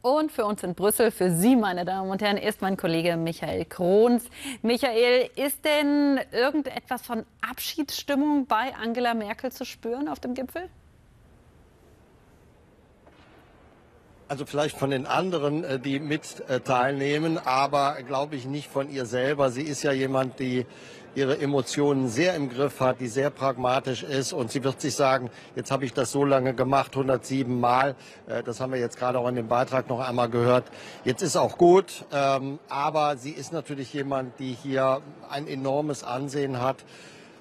Und für uns in Brüssel, für Sie, meine Damen und Herren, ist mein Kollege Michael Krohns. Michael, ist denn irgendetwas von Abschiedsstimmung bei Angela Merkel zu spüren auf dem Gipfel? Also vielleicht von den anderen, äh, die mit äh, teilnehmen, aber glaube ich nicht von ihr selber. Sie ist ja jemand, die ihre Emotionen sehr im Griff hat, die sehr pragmatisch ist. Und sie wird sich sagen, jetzt habe ich das so lange gemacht, 107 Mal, äh, das haben wir jetzt gerade auch in dem Beitrag noch einmal gehört, jetzt ist auch gut, ähm, aber sie ist natürlich jemand, die hier ein enormes Ansehen hat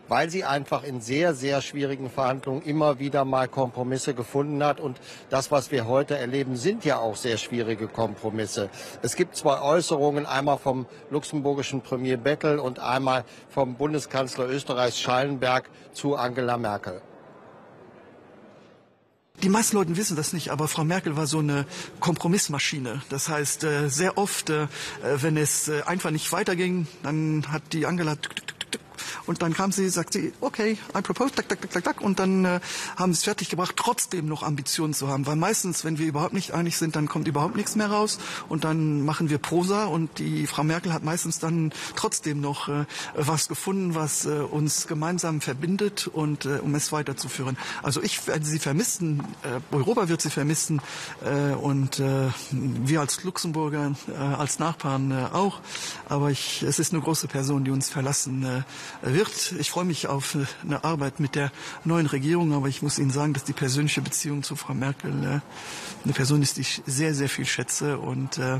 weil sie einfach in sehr, sehr schwierigen Verhandlungen immer wieder mal Kompromisse gefunden hat. Und das, was wir heute erleben, sind ja auch sehr schwierige Kompromisse. Es gibt zwei Äußerungen, einmal vom luxemburgischen Premier Bettel und einmal vom Bundeskanzler Österreichs Schallenberg zu Angela Merkel. Die meisten Leute wissen das nicht, aber Frau Merkel war so eine Kompromissmaschine. Das heißt, äh, sehr oft, äh, wenn es äh, einfach nicht weiterging, dann hat die Angela und dann kam sie, sagt sie, okay, I propose, tak, tak, tak, tak, tak. Und dann äh, haben sie es fertiggebracht, trotzdem noch Ambitionen zu haben. Weil meistens, wenn wir überhaupt nicht einig sind, dann kommt überhaupt nichts mehr raus. Und dann machen wir Prosa. Und die Frau Merkel hat meistens dann trotzdem noch äh, was gefunden, was äh, uns gemeinsam verbindet und äh, um es weiterzuführen. Also ich werde sie vermissen, äh, Europa wird sie vermissen äh, und äh, wir als Luxemburger, äh, als Nachbarn äh, auch. Aber ich, es ist eine große Person, die uns verlassen äh, wird. Ich freue mich auf eine Arbeit mit der neuen Regierung, aber ich muss Ihnen sagen, dass die persönliche Beziehung zu Frau Merkel äh, eine Person ist, die ich sehr, sehr viel schätze und äh,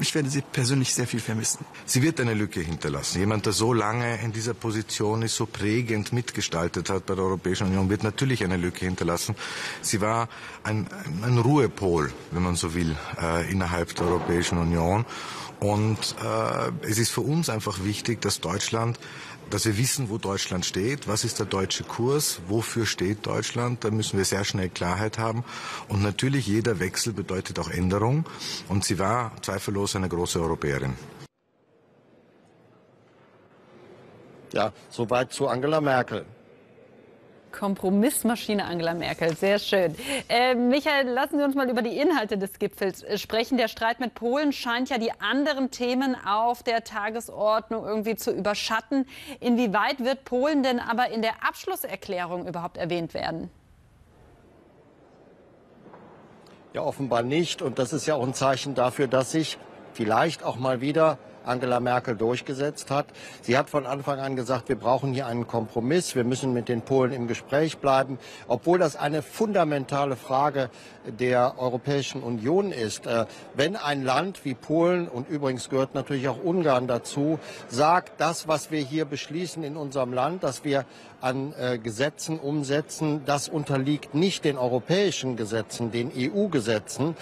ich werde sie persönlich sehr viel vermissen. Sie wird eine Lücke hinterlassen. Jemand, der so lange in dieser Position ist, so prägend mitgestaltet hat bei der Europäischen Union, wird natürlich eine Lücke hinterlassen. Sie war ein, ein Ruhepol, wenn man so will, äh, innerhalb der Europäischen Union. Und äh, es ist für uns einfach wichtig, dass Deutschland, dass wir wissen, wo Deutschland steht, was ist der deutsche Kurs, wofür steht Deutschland. Da müssen wir sehr schnell Klarheit haben. Und natürlich jeder Wechsel bedeutet auch Änderung. Und sie war zweifellos eine große Europäerin. Ja, soweit zu Angela Merkel. Kompromissmaschine Angela Merkel, sehr schön. Äh, Michael, lassen Sie uns mal über die Inhalte des Gipfels äh, sprechen. Der Streit mit Polen scheint ja die anderen Themen auf der Tagesordnung irgendwie zu überschatten. Inwieweit wird Polen denn aber in der Abschlusserklärung überhaupt erwähnt werden? Ja, offenbar nicht. Und das ist ja auch ein Zeichen dafür, dass sich vielleicht auch mal wieder Angela Merkel durchgesetzt hat. Sie hat von Anfang an gesagt, wir brauchen hier einen Kompromiss, wir müssen mit den Polen im Gespräch bleiben, obwohl das eine fundamentale Frage der Europäischen Union ist. Äh, wenn ein Land wie Polen und übrigens gehört natürlich auch Ungarn dazu, sagt, das, was wir hier beschließen in unserem Land, dass wir an äh, Gesetzen umsetzen, das unterliegt nicht den europäischen Gesetzen, den EU-Gesetzen,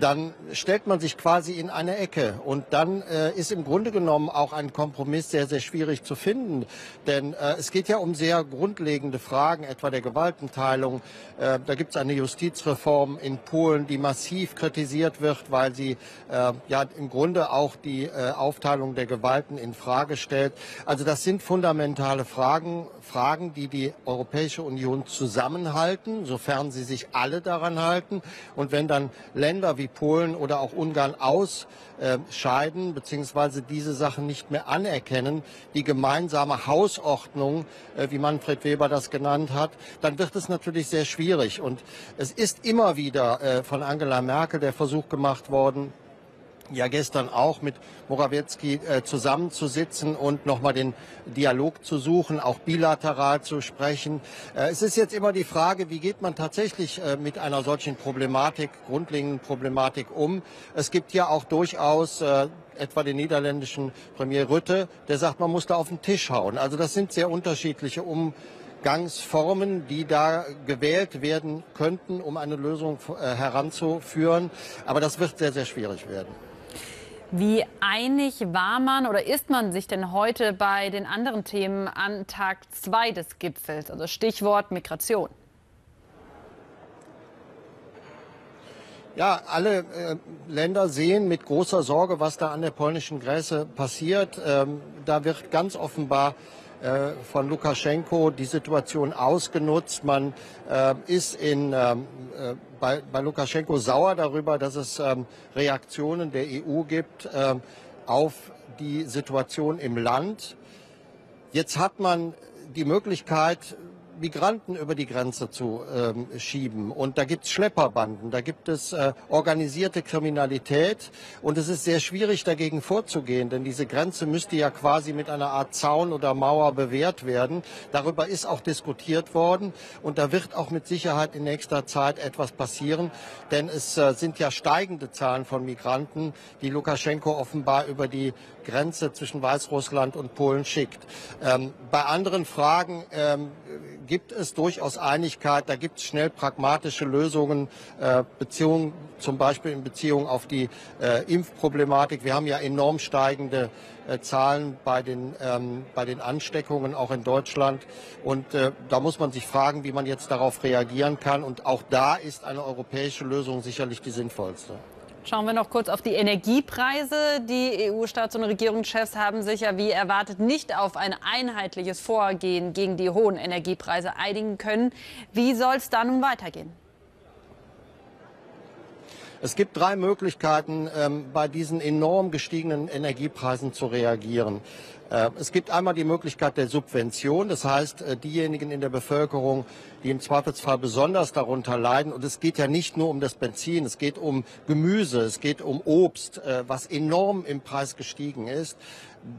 dann stellt man sich quasi in eine Ecke. Und dann äh, ist im Grunde genommen auch ein Kompromiss sehr, sehr schwierig zu finden. Denn äh, es geht ja um sehr grundlegende Fragen, etwa der Gewaltenteilung. Äh, da gibt es eine Justizreform in Polen, die massiv kritisiert wird, weil sie äh, ja im Grunde auch die äh, Aufteilung der Gewalten in Frage stellt. Also das sind fundamentale Fragen, Fragen, die die Europäische Union zusammenhalten, sofern sie sich alle daran halten. Und wenn dann Länder wie wie Polen oder auch Ungarn ausscheiden bzw. diese Sachen nicht mehr anerkennen, die gemeinsame Hausordnung, äh, wie Manfred Weber das genannt hat, dann wird es natürlich sehr schwierig. Und es ist immer wieder äh, von Angela Merkel der Versuch gemacht worden, ja gestern auch mit Morawiecki äh, zusammenzusitzen und nochmal den Dialog zu suchen, auch bilateral zu sprechen. Äh, es ist jetzt immer die Frage, wie geht man tatsächlich äh, mit einer solchen Problematik, grundlegenden Problematik um. Es gibt ja auch durchaus äh, etwa den niederländischen Premier Rütte, der sagt, man muss da auf den Tisch hauen. Also das sind sehr unterschiedliche um Umgangsformen, die da gewählt werden könnten, um eine Lösung äh, heranzuführen. Aber das wird sehr, sehr schwierig werden. Wie einig war man oder ist man sich denn heute bei den anderen Themen an Tag 2 des Gipfels? Also Stichwort Migration. Ja, alle äh, Länder sehen mit großer Sorge, was da an der polnischen Grenze passiert. Ähm, da wird ganz offenbar von Lukaschenko die Situation ausgenutzt. Man äh, ist in, ähm, äh, bei, bei, Lukaschenko sauer darüber, dass es ähm, Reaktionen der EU gibt ähm, auf die Situation im Land. Jetzt hat man die Möglichkeit, Migranten über die Grenze zu ähm, schieben. Und da gibt es Schlepperbanden, da gibt es äh, organisierte Kriminalität. Und es ist sehr schwierig, dagegen vorzugehen, denn diese Grenze müsste ja quasi mit einer Art Zaun oder Mauer bewehrt werden. Darüber ist auch diskutiert worden. Und da wird auch mit Sicherheit in nächster Zeit etwas passieren. Denn es äh, sind ja steigende Zahlen von Migranten, die Lukaschenko offenbar über die Grenze zwischen Weißrussland und Polen schickt. Ähm, bei anderen Fragen ähm, gibt es durchaus Einigkeit. Da gibt es schnell pragmatische Lösungen, äh, Beziehungen, zum Beispiel in Beziehung auf die äh, Impfproblematik. Wir haben ja enorm steigende äh, Zahlen bei den, ähm, bei den Ansteckungen auch in Deutschland. Und äh, da muss man sich fragen, wie man jetzt darauf reagieren kann. Und auch da ist eine europäische Lösung sicherlich die sinnvollste. Schauen wir noch kurz auf die Energiepreise. Die EU-Staats- und Regierungschefs haben sich ja wie erwartet nicht auf ein einheitliches Vorgehen gegen die hohen Energiepreise einigen können. Wie soll es da nun weitergehen? Es gibt drei Möglichkeiten, ähm, bei diesen enorm gestiegenen Energiepreisen zu reagieren. Äh, es gibt einmal die Möglichkeit der Subvention, das heißt äh, diejenigen in der Bevölkerung, die im Zweifelsfall besonders darunter leiden. Und es geht ja nicht nur um das Benzin, es geht um Gemüse, es geht um Obst, äh, was enorm im Preis gestiegen ist.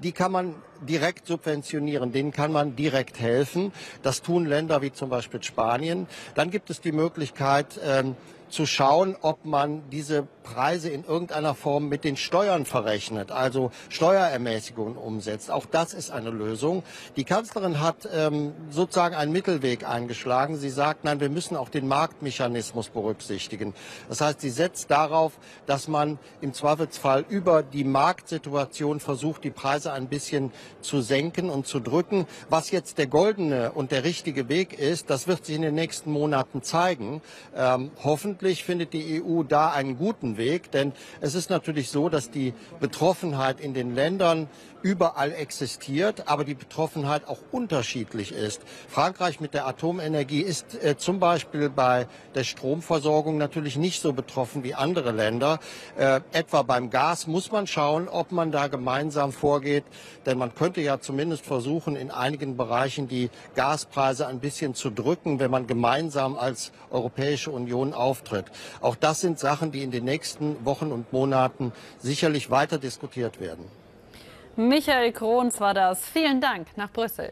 Die kann man direkt subventionieren, denen kann man direkt helfen. Das tun Länder wie zum Beispiel Spanien. Dann gibt es die Möglichkeit, ähm, zu schauen, ob man diese Preise in irgendeiner Form mit den Steuern verrechnet, also Steuerermäßigungen umsetzt. Auch das ist eine Lösung. Die Kanzlerin hat ähm, sozusagen einen Mittelweg eingeschlagen. Sie sagt, nein, wir müssen auch den Marktmechanismus berücksichtigen. Das heißt, sie setzt darauf, dass man im Zweifelsfall über die Marktsituation versucht, die Preise ein bisschen zu senken und zu drücken. Was jetzt der goldene und der richtige Weg ist, das wird sich in den nächsten Monaten zeigen. Ähm, hoffentlich findet die EU da einen guten Weg, denn es ist natürlich so, dass die Betroffenheit in den Ländern überall existiert, aber die Betroffenheit auch unterschiedlich ist. Frankreich mit der Atomenergie ist äh, zum Beispiel bei der Stromversorgung natürlich nicht so betroffen wie andere Länder. Äh, etwa beim Gas muss man schauen, ob man da gemeinsam vorgeht, denn man könnte ja zumindest versuchen, in einigen Bereichen die Gaspreise ein bisschen zu drücken, wenn man gemeinsam als Europäische Union auftritt. Auch das sind Sachen, die in den nächsten Wochen und Monaten sicherlich weiter diskutiert werden. Michael Krohns war das. Vielen Dank nach Brüssel.